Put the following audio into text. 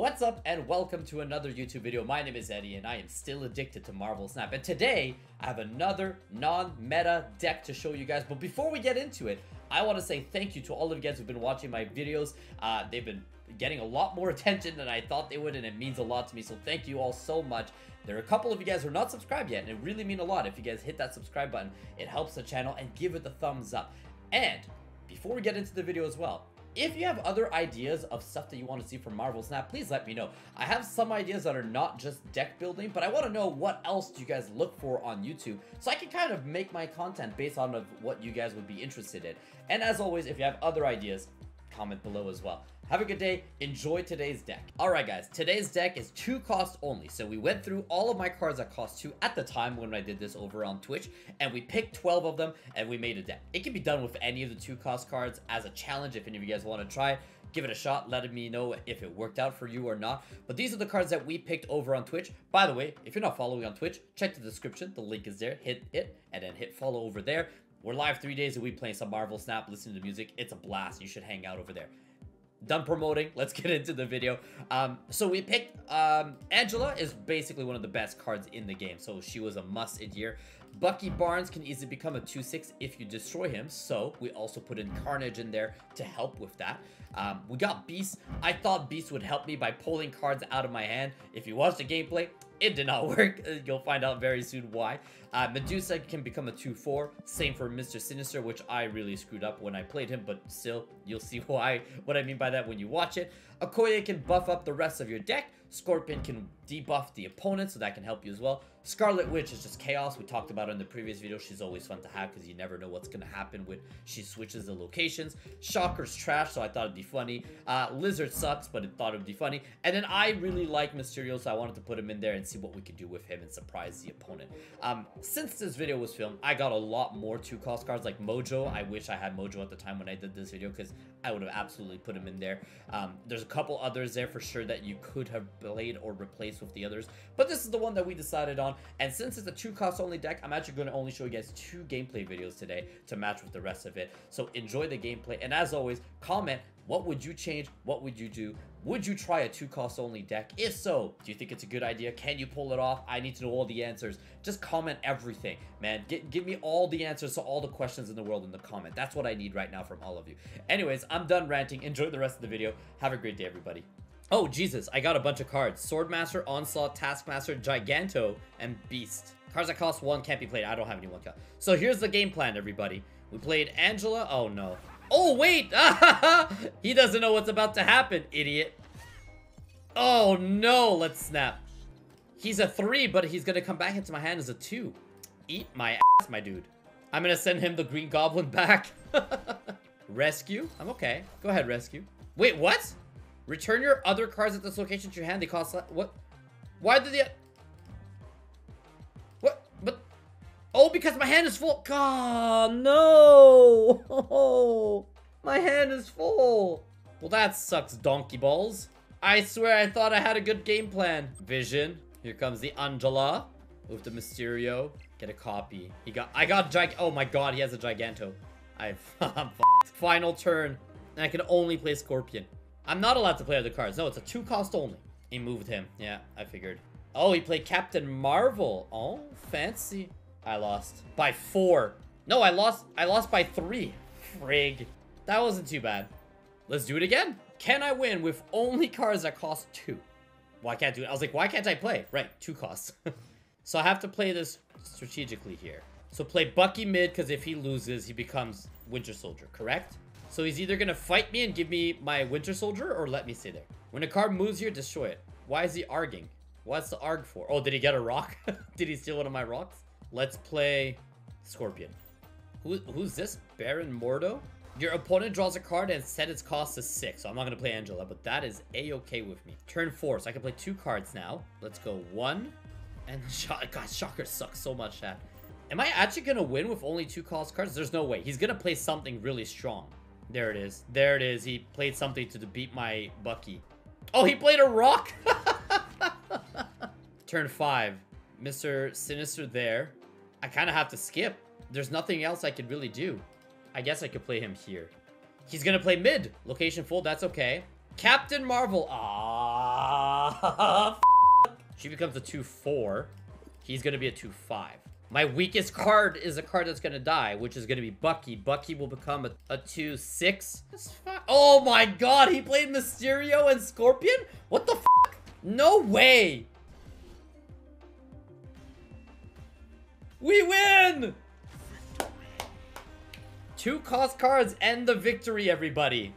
What's up and welcome to another YouTube video. My name is Eddy and I am still addicted to Marvel Snap. And today, I have another non-meta deck to show you guys. But before we get into it, I want to say thank you to all of you guys who've been watching my videos. Uh, they've been getting a lot more attention than I thought they would and it means a lot to me. So thank you all so much. There are a couple of you guys who are not subscribed yet and it really mean a lot. If you guys hit that subscribe button, it helps the channel and give it the thumbs up. And before we get into the video as well, if you have other ideas of stuff that you want to see from Marvel Snap, please let me know. I have some ideas that are not just deck building, but I want to know what else do you guys look for on YouTube so I can kind of make my content based on of what you guys would be interested in. And as always, if you have other ideas, comment below as well. Have a good day. Enjoy today's deck. Alright guys, today's deck is two cost only. So we went through all of my cards that cost two at the time when I did this over on Twitch. And we picked 12 of them and we made a deck. It can be done with any of the two cost cards as a challenge if any of you guys want to try give it a shot letting me know if it worked out for you or not but these are the cards that we picked over on twitch by the way if you're not following on twitch check the description the link is there hit it and then hit follow over there we're live three days a week playing some marvel snap listening to music. It's a blast. You should hang out over there. Done promoting. Let's get into the video. Um so we picked um angela is basically one of the best cards in the game. So she was a must in here. Bucky barnes can easily become a 2-6 if you destroy him. So we also put in carnage in there to help with that. Um we got beast. I thought beast would help me by pulling cards out of my hand. If you watch the gameplay it did not work. You'll find out very soon why. Uh, Medusa can become a 2-4. Same for Mr. Sinister, which I really screwed up when I played him, but still, you'll see why. what I mean by that when you watch it. Okoye can buff up the rest of your deck. Scorpion can debuff the opponent, so that can help you as well. Scarlet Witch is just chaos. We talked about her in the previous video. She's always fun to have because you never know what's going to happen when she switches the locations. Shocker's trash, so I thought it'd be funny. Uh, Lizard sucks, but I thought it'd be funny. And then I really like Mysterio, so I wanted to put him in there and see what we could do with him and surprise the opponent. Um, since this video was filmed, I got a lot more two-cost cards like Mojo. I wish I had Mojo at the time when I did this video because I would have absolutely put him in there. Um, there's a couple others there for sure that you could have played or replaced with the others, but this is the one that we decided on. And since it's a two cost only deck, I'm actually going to only show you guys two gameplay videos today to match with the rest of it. So enjoy the gameplay. And as always, comment what would you change? What would you do? Would you try a two cost only deck? If so, do you think it's a good idea? Can you pull it off? I need to know all the answers. Just comment everything, man. Get, give me all the answers to all the questions in the world in the comment. That's what I need right now from all of you. Anyways, I'm done ranting. Enjoy the rest of the video. Have a great day, everybody. Oh, Jesus, I got a bunch of cards. Swordmaster, Onslaught, Taskmaster, Giganto, and Beast. Cards that cost one can't be played. I don't have any one card. So here's the game plan, everybody. We played Angela. Oh, no. Oh, wait! he doesn't know what's about to happen, idiot. Oh, no. Let's snap. He's a three, but he's to come back into my hand as a two. Eat my ass, my dude. I'm to send him the Green Goblin back. rescue? I'm okay. Go ahead, rescue. Wait, what? Return your other cards at this location to your hand. They cost what? Why did they? What? But oh, because my hand is full. God, no! Oh, my hand is full. Well, that sucks, donkey balls. I swear I thought I had a good game plan. Vision. Here comes the Angela Move the Mysterio. Get a copy. He got. I got gig. Oh my God, he has a Giganto. I've. Final turn, and I can only play Scorpion. I'm not allowed to play other cards. No, it's a two cost only. He moved him. Yeah, I figured. Oh, he played Captain Marvel. Oh, fancy. I lost by four. No, I lost. I lost by three. Frig. That wasn't too bad. Let's do it again. Can I win with only cards that cost two? I can't do it. I was like, why can't I play? Right, two costs. so I have to play this strategically here. So play Bucky mid, because if he loses, he becomes Winter Soldier, correct? So he's either going to fight me and give me my Winter Soldier or let me stay there. When a card moves here, destroy it. Why is he arguing? What's the arg for? Oh, did he get a rock? did he steal one of my rocks? Let's play Scorpion. Who, who's this? Baron Mordo? Your opponent draws a card and set its cost to 6. So I'm not going to play Angela, but that is a-okay with me. Turn 4, so I can play two cards now. Let's go 1. And, God, Shocker sucks so much, chat. Am I actually going to win with only two cost cards? There's no way. He's going to play something really strong. There it is. There it is. He played something to beat my Bucky. Oh, he played a rock? Turn five. Mr. Sinister there. I kind of have to skip. There's nothing else I could really do. I guess I could play him here. He's going to play mid. Location full. That's okay. Captain Marvel. Ah, she becomes a 2-4. He's gonna be a 2-5. My weakest card is a card that's gonna die, which is gonna be Bucky. Bucky will become a, a 2-6. That's. Oh my god, he played Mysterio and Scorpion? What the f? No way! We win! Two cost cards and the victory, everybody.